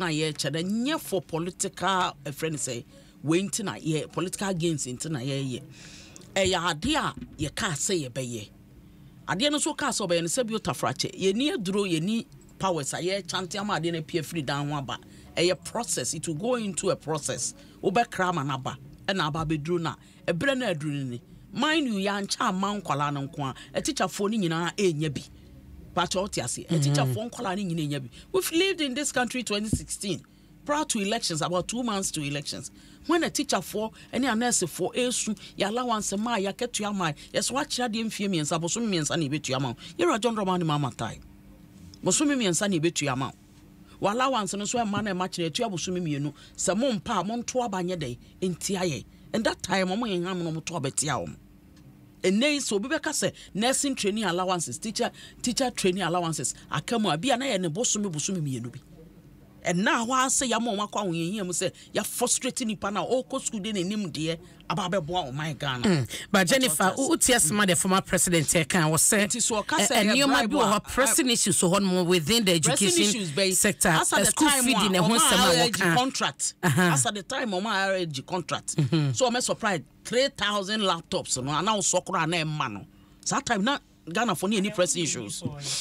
na yɛkyɛ no nyɛ for political ɛfrɛ no sɛ wei nti na yɛ political gains nti na yɛyɛ ɛyɛ adeɛ a yɛkaa sɛ yɛbɛyɛ adeɛ no nso kaa sɛ ɔbɛyɛ no sɛ bio tafrakyɛ yɛni aduro yɛni powers a yɛkyante ama adeɛ no apue afiri dan ho aba. Ɛyɛ process. It will go into a process. Wobɛkra ama no aba ɛna aba abɛduro no a ɛberɛ no aduro no ni mind you yɛankyɛ ama nkwalaa no nko a ɛtikyafoɔ no nyinaa ɛnya bi. Pakyɛ wote ase ɛtikyafoɔ nkwalaa no nyina ɛnya bi we've lived in this country 2016 prior to elections about two months to elections. When a teacher for any nurse for esu ya allowance ma ya ketua ma yes wa kyerɛ deɛ mfie mmiɛnsa bosom mmiɛnsa na ɛbɛtua ma. Wo yɛwura john roma ne mama tae bosom mmiɛnsa na ɛbɛtua ma. Wo wa allowance no so ɛma no ɛma kyerɛ atua bosom mmienu sɛ mompa a monto aba nyɛ dɛn ɛntia yɛ and that time ɔmo yɛham no ɔmoto abɛtia wɔ m ɛnɛ yi sɛ obi bɛka sɛ nursing training allowances teacher teacher training allowances aka mu a bia na yɛ ne bosome bosome mmienu bi ɛna hɔ a sɛ yɛama ɔma kɔ ahohiahia mu sɛ yɛfrustrate nipa no a ɔkɔ sukuu de n'anim deɛ aba bɛboa ɔman ghana mm. but jennifer wotie asɛma mm. the former president eh, ɛka eh, eh, wɔ sɛ Nti sɛ yɛ nneɔma bi bribe wɔ a- hɔ pressing issues wɔ hɔ nom within the education sector. As at the school time feeding a ɛho ɔma nsɛm a wɔka contract. Uh-huh. As at the time ɔma RLG contract. Mm-hmm. So ɔmɛ surprise three thousand laptops no ana wosɔ koraa na ɛma no. Saa time na ghanafoɔ ne yɛni pressing issues